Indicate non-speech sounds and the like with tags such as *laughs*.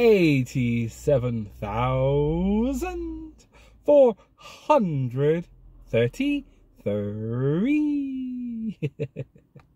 eighty-seven thousand four hundred thirty-three. *laughs*